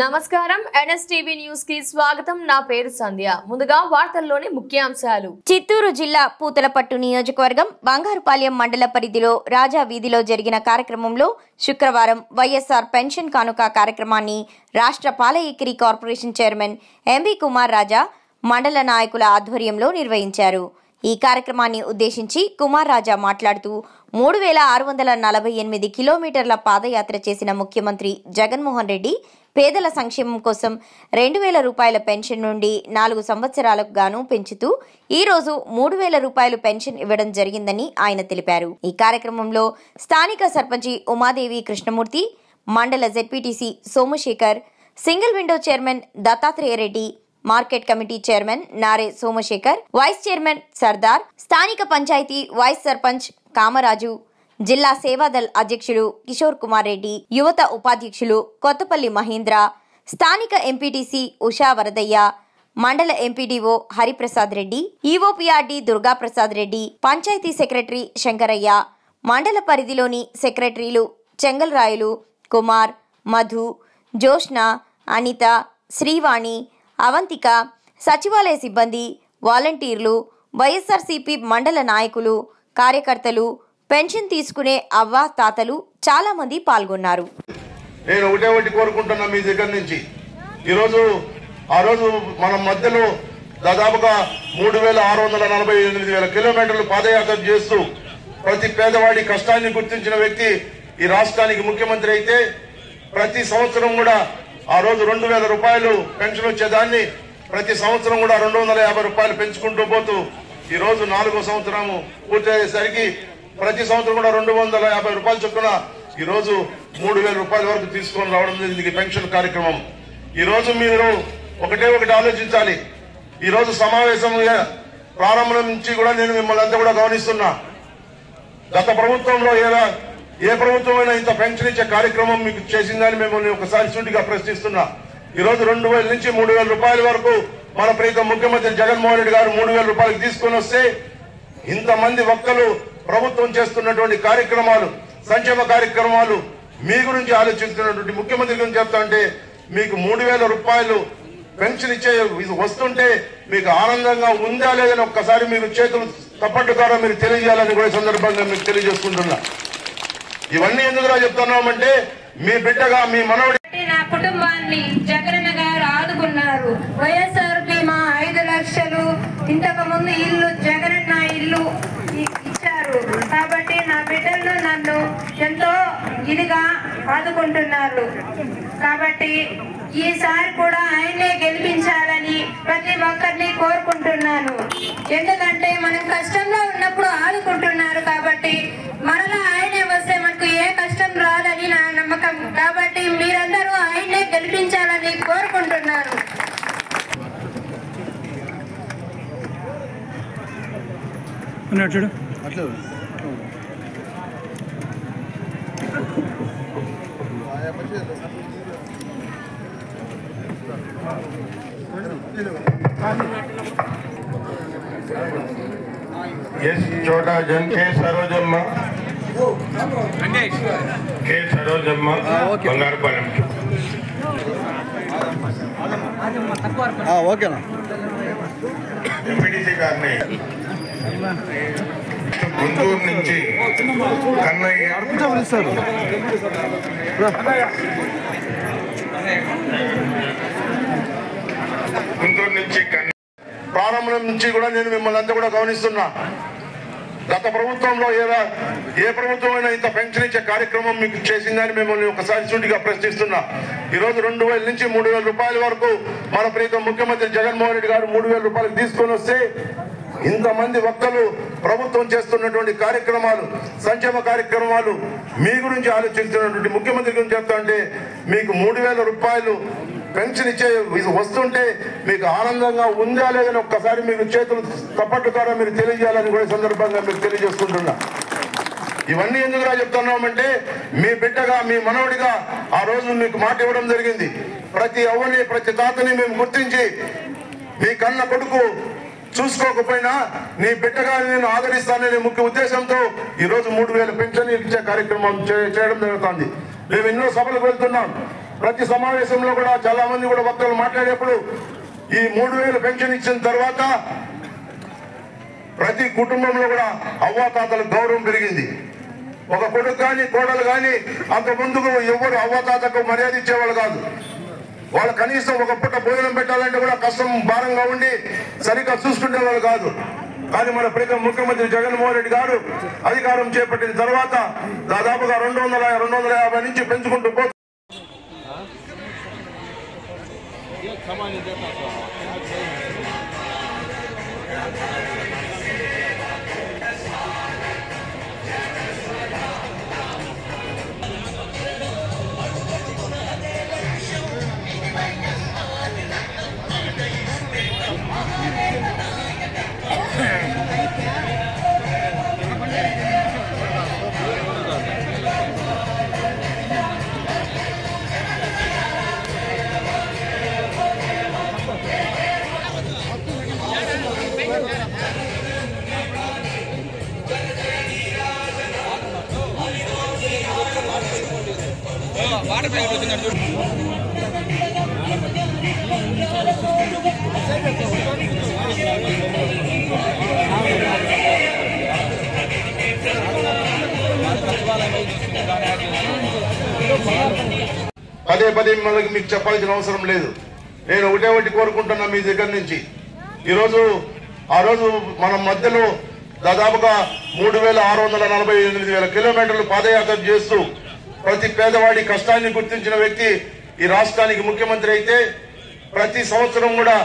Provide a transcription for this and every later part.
నమస్కారం. ఎన్ఎస్టీవీ న్యూస్కి స్వాగతం. నా పేరు సంధ్య. ముందుగా వార్తల్లోని ముఖ్యాంశాలు. చిత్తూరు జిల్లా పూతలపట్టు నియోజకవర్గం బంగారుపాలెం మండల పరిధిలో రాజా వీధిలో జరిగిన కార్యక్రమంలో శుక్రవారం వైఎస్ఆర్ పెన్షన్ కానుక కార్యక్రమాన్ని రాష్ట్ర పాలయకిరి corporation chairman MB Kumar Raja మండల నాయకుల ఆధ్వర్యంలో నిర్వహించారు. ఈ కార్యక్రమాన్ని ఉద్దేశించి కుమార్ రాజా మాట్లాడుతూ మూడు వేల ఆరు వందల నలభై ఎనిమిది కిలోమీటర్ల పాదయాత్ర చేసిన ముఖ్యమంత్రి జగన్మోహన్ రెడ్డి పేదల సంక్షేమం కోసం రెండు వేల రూపాయల పెన్షన్ నుండి నాలుగు సంవత్సరాలకు గాను పెంచుతూ ఈ రోజు మూడు వేల రూపాయలు పెన్షన్ ఇవ్వడం జరిగిందని ఆయన తెలిపారు. ఈ కార్యక్రమంలో స్థానిక సర్పంచి ఉమాదేవి కృష్ణమూర్తి మండల ZPTC Somashekar single window chairman Dattatreya Reddy market committee chairman Nare Somashekar vice chairman Sardar స్థానిక పంచాయతీ వైస్ సర్పంచ్ కామరాజు జిల్లా సేవాదల్ అధ్యక్షులు కిషోర్ కుమార్ రెడ్డి యువత ఉపాధ్యక్షులు కొత్తపల్లి మహేంద్ర స్థానిక ఎంపీటీసీ ఉషా వరదయ్య మండల MPDO Hariprasad Reddy EOPRD Durgaprasad Reddy panchayat secretary Shankarayya మండల పరిధిలోని సెక్రటరీలు చెంగల్రాయులు కుమార్ మధు జోష్న అనిత శ్రీవాణి అవంతిక సచివాలయ సిబ్బంది వాలంటీర్లు వైఎస్ఆర్సీపీ మండల నాయకులు కార్యకర్తలు పెన్షన్ తీసుకునే అవ్వ తాతలు చాలా మంది పాల్గొన్నారు. నేను ఒకటే ఒకటి కోరుకుంటున్నా మీ దగ్గర నుంచి. ఈరోజు ఆ రోజు మన మధ్యలో దాదాపుగా మూడు వేల ఆరు వందల నలభై ఎనిమిది వేల కిలోమీటర్లు పాదయాత్ర చేస్తూ ప్రతి పేదవాడి కష్టాన్ని గుర్తించిన వ్యక్తి ఈ రాష్ట్రానికి ముఖ్యమంత్రి అయితే ప్రతి సంవత్సరం కూడా ఆ రోజు రెండు వేల రూపాయలు పెన్షన్ వచ్చేదాన్ని ప్రతి సంవత్సరం కూడా రెండు వందల యాభై రూపాయలు పెంచుకుంటూ పోతూ ఈ రోజు నాలుగో సంవత్సరము పూర్తయ్యేసరికి ప్రతి సంవత్సరం కూడా రెండు వందల యాభై రూపాయలు చొప్పున ఈ రోజు మూడు వేల రూపాయల వరకు తీసుకొని రావడం జరిగింది. పెన్షన్ కార్యక్రమం. ఈ రోజు మీరు ఒకటే ఒకటి ఆలోచించాలి. ఈ రోజు సమావేశం ప్రారంభం నుంచి కూడా నేను మిమ్మల్ని అంతా కూడా గమనిస్తున్నా. గత ప్రభుత్వంలో ఏదా ఏ ప్రభుత్వమైనా ఇంత పెన్షన్ ఇచ్చే కార్యక్రమం మీకు చేసిందని మిమ్మల్ని ఒకసారి సూటిగా ప్రశ్నిస్తున్నా. ఈ రోజు రెండు వేల నుంచి మూడు వేల రూపాయల వరకు మన ప్రీతం ముఖ్యమంత్రి జగన్మోహన్ రెడ్డి గారు మూడు వేల రూపాయలకు తీసుకొని వస్తే ఇంతమంది ఒక్కలు ప్రభుత్వం చేస్తున్నటువంటి కార్యక్రమాలు సంక్షేమ కార్యక్రమాలు మీ గురించి ఆలోచిస్తున్నటువంటి ముఖ్యమంత్రి గురించి చెప్తా అంటే మీకు మూడు వేల రూపాయలు పెన్షన్ ఇచ్చే ఇది వస్తుంటే మీకు ఆనందంగా ఉందా లేదని ఒక్కసారి మీరు చేతులు తప్పట్టు ద్వారా మీరు తెలియజేయాలని కూడా సందర్భంగా మీకు తెలియజేసుకుంటున్నా. ఇవన్నీ ఎందుకురా చెప్తున్నామంటే మీ బిడ్డగా మీ మనవడి నా కుటుంబాన్ని జగన్ ఆదుకుంటున్నారు. కాబట్టి ఈసారి కూడా ఆయనే గెలిపించాలని ప్రతి ఒక్కరిని కోరుకుంటున్నాను. ఎందుకంటే మనం కష్టంలో ఉన్నప్పుడు ఆదుకుంటున్నారు కాబట్టి మరలా ఆయనే వస్తే మనకు ఏ కష్టం రాదని నా నమ్మకం. కాబట్టి మీరందరూ ఆయనే గెలిపించాలని కోరుకుంటున్నాను ఉన్నాడు ఎస్ చోటా జన్ కే సరోజమ్మ కే సరోజమ్మ బంగారుపాలెం ఆ, ఓకేనా ఎంపీటీసీ గారిని గుంటూరు నుంచి కన్నయ్య. గుంటూరు నుంచి కన్నయ్య. ప్రారంభం నుంచి కూడా నేను మిమ్మల్ని అంతా కూడా గమనిస్తున్నా. గత ప్రభుత్వంలో ఏదా ఏ ప్రభుత్వమైనా ఇంత పెన్షన్ ఇచ్చే కార్యక్రమం మీకు చేసిందని మిమ్మల్ని ఒకసారి సూటిగా ప్రశ్నిస్తున్నా. ఈరోజు రెండు వేల నుంచి మూడు వేల రూపాయల వరకు మన ప్రీతం ముఖ్యమంత్రి జగన్మోహన్ రెడ్డి గారు మూడు వేల రూపాయలకు తీసుకొని వస్తే ఇంతమంది వక్తలు ప్రభుత్వం చేస్తున్నటువంటి కార్యక్రమాలు సంక్షేమ కార్యక్రమాలు మీ గురించి ఆలోచిస్తున్నటువంటి ముఖ్యమంత్రి గురించి చెప్తా అంటే మీకు మూడు వేల రూపాయలు పెన్షన్ ఇచ్చే వస్తుంటే మీకు ఆనందంగా ఉందా లేదని ఒక్కసారి మీకు చేతులు తప్పట్టు ద్వారా మీరు తెలియజేయాలని కూడా సందర్భంగా మీకు తెలియజేసుకుంటున్నా. ఇవన్నీ ఎందుకురా చెప్తున్నామంటే మీ బిడ్డగా మీ మనవడిగా ఆ రోజు మీకు మాట ఇవ్వడం జరిగింది. ప్రతి అవ్వని ప్రతి తాతని మేము గుర్తించి మీ కన్న కొడుకు చూసుకోకపోయినా నీ బిడ్డగా నేను ఆదరిస్తాననే ముఖ్య ఉద్దేశంతో ఈ రోజు మూడు వేల పెన్షన్ ఇచ్చే కార్యక్రమం చే- చేయడం జరుగుతుంది. మేము ఎన్నో సభలకు వెళ్తున్నాం. ప్రతి సమావేశంలో కూడా చాలా మంది కూడా వక్తలు మాట్లాడేప్పుడు ఈ మూడు వేలు పెన్షన్ ఇచ్చిన తర్వాత ప్రతి కుటుంబంలో కూడా అవ్వాతాతల గౌరవం పెరిగింది. ఒక కొడుకు కానీ కోడలు కానీ అంత ముందుకు ఎవరు అవ్వాతాతకు మర్యాద ఇచ్చేవాళ్ళు కాదు. వాళ్ళు కనీసం ఒక పూట భోజనం పెట్టాలంటే కూడా కష్టం భారంగా ఉండి సరిగ్గా చూసుకునేవాళ్ళు కాదు. కానీ మన ప్రీతం ముఖ్యమంత్రి జగన్మోహన్ రెడ్డి గారు అధికారం చేపట్టిన తర్వాత దాదాపుగా రెండు వందల రెండు వందల యాభై నుంచి పెంచుకుంటూ పోతూ పదే పదే మిమ్మల్ని మీకు చెప్పాల్సిన అవసరం లేదు. నేను ఒకటే ఒకటి కోరుకుంటున్నా మీ దగ్గర నుంచి. ఈరోజు ఆ రోజు మన మధ్యలో దాదాపుగా మూడు వేల ఆరు వందల నలభై ఎనిమిది వేల కిలోమీటర్లు పాదయాత్ర చేస్తూ ప్రతి పేదవాడి కష్టాన్ని గుర్తించిన వ్యక్తి ఈ రాష్ట్రానికి ముఖ్యమంత్రి అయితే ప్రతి సంవత్సరం కూడా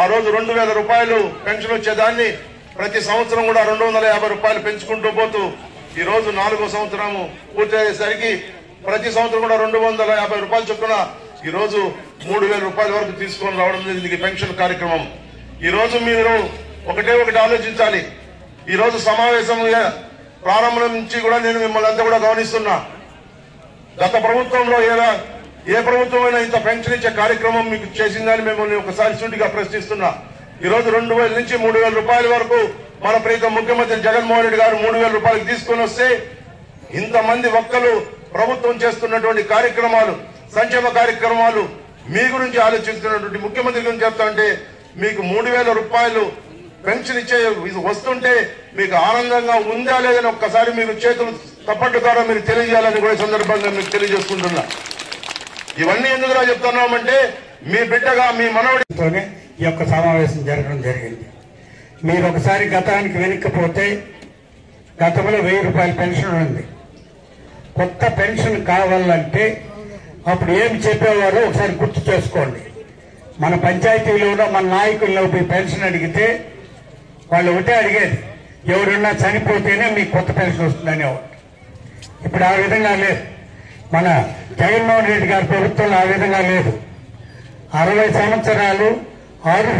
ఆ రోజు రెండు వేల రూపాయలు పెన్షన్ వచ్చేదాన్ని ప్రతి సంవత్సరం కూడా రెండు వందల యాభై రూపాయలు పెంచుకుంటూ పోతూ ఈ రోజు నాలుగో సంవత్సరము పూర్తయ్యేసరికి ప్రతి సంవత్సరం కూడా రెండు వందల యాభై రూపాయలు చొప్పున ఈ రోజు మూడు వేల రూపాయల వరకు తీసుకొని రావడం జరిగింది ఈ పెన్షన్ కార్యక్రమం. ఈ రోజు మీరు ఒకటే ఒకటి ఆలోచించాలి. ఈ రోజు సమావేశం ప్రారంభం నుంచి కూడా నేను మిమ్మల్ని అంతా కూడా గమనిస్తున్నా. గత ప్రభుత్వంలో ఏదో ఏ ప్రభుత్వమైనా ఇంత పెన్షన్ ఇచ్చే కార్యక్రమం మీకు చేసిందని మిమ్మల్ని ఒకసారి సూటిగా ప్రశ్నిస్తున్నా. ఈ రోజు రెండు వేల నుంచి మూడు వేల రూపాయల వరకు మన ప్రీతం ముఖ్యమంత్రి జగన్మోహన్ రెడ్డి గారు మూడు వేల రూపాయలకు తీసుకొని వస్తే ఇంతమంది ఒక్కలు ప్రభుత్వం చేస్తున్నటువంటి కార్యక్రమాలు సంక్షేమ కార్యక్రమాలు మీ గురించి ఆలోచిస్తున్నటువంటి ముఖ్యమంత్రి గురించి చెప్తామంటే మీకు మూడు వేల రూపాయలు పెన్షన్ ఇచ్చే ఇది వస్తుంటే మీకు ఆనందంగా ఉందా లేదని ఒక్కసారి మీరు చేతులు తప్పట్టు ద్వారా మీరు తెలియజేయాలని కూడా సందర్భంగా మీకు తెలియజేసుకుంటున్నా. ఇవన్నీ ఎందుకురా చెప్తున్నామంటే మీ బిడ్డగా మీ మనవడితోనే ఈ యొక్క సమావేశం జరగడం జరిగింది. మీరు ఒకసారి గతానికి వెనక్కిపోతే గతంలో వెయ్యి రూపాయల పెన్షన్ ఉంది. కొత్త పెన్షన్ కావాలంటే అప్పుడు ఏమి చెప్పేవారో ఒకసారి గుర్తు చేసుకోండి. మన పంచాయతీలో మన నాయకుల్లో పోయి పెన్షన్ అడిగితే వాళ్ళు ఒకటే అడిగేది ఎవరున్నా చనిపోతేనే మీకు కొత్త పెన్షన్ వస్తుందనేవాడు ఇప్పుడు ఆ విధంగా లేదు. మన జగన్మోహన్ రెడ్డి గారి ప్రభుత్వంలో ఆ విధంగా లేదు. అరవై సంవత్సరాలు ఆరు